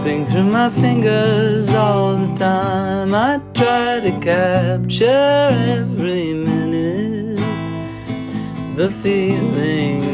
slipping through my fingers all the time. I try to capture every minute, the feeling.